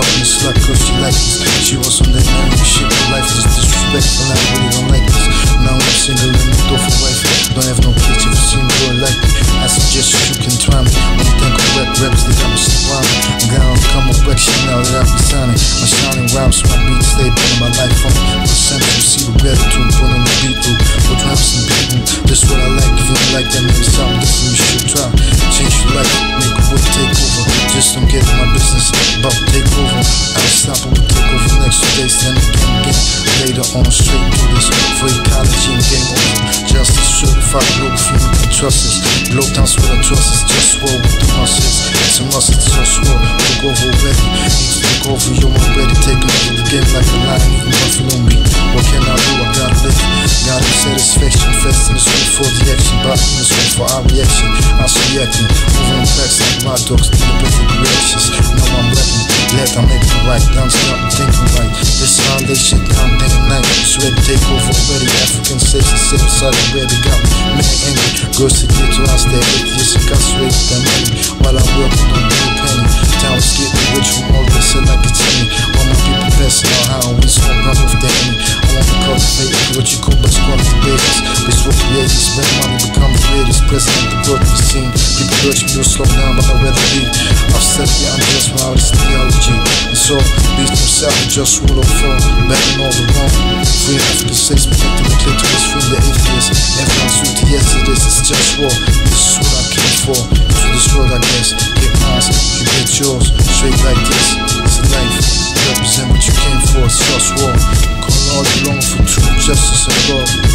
fucking slut cause she liked this. She on that married shit for life, just disrespectful. I really don't like this. Now I'm single and with for wife. Don't have no kids if you see me going like me. I suggest you can try me. When you think of rap raps, they got me surrounded. I'm down, come on, back shit now that I be signing. My shining rhymes, my beats stay in my life the center. You see the gratitude, put on the beat through. With rhymes and beating, this what I like. If you don't like that, maybe something different Global female can trust us. Blow down with I trust us, JustWar with the muscles. It's a it's JustWar. Look over already, need to look over. You're already taking over the game like a lion eating buffalo meat. What can I do? I gotta live. Gotta satisfaction, fest in the street for the action. Body in the street for our reaction. I was reacting, moving fast like my dogs, deliberate reactions. Now I'm rapping, let I'm making it right. Down stop thinking right. This how they shit down and. Ready to take over already. African states and beside the where they got me. Man angry, girls to get to us, they're atheists, incarcerated, them money. While I'm working on the penny. Towns getting rich from all this, and like it's me. All my people passing out how we smoke, I'm with the enemy. I wanna cultivate what you call but squad the babies. Bitch, what creators, spend money, become greatest. President, the of the scene. People urge me to slow down, but I'd rather be. I've said, yeah, I'm himself, just rule of four. Backing all the wrong. Free African states, protecting the clitoris, free the atheists. Everyone's with the yes, it is, it's just war. This is what I came for. Into this world, I guess. Get mine, you get yours. Straight like this, it's a life. Represent what you came for, it's just war. Calling all you long for truth, justice, and love.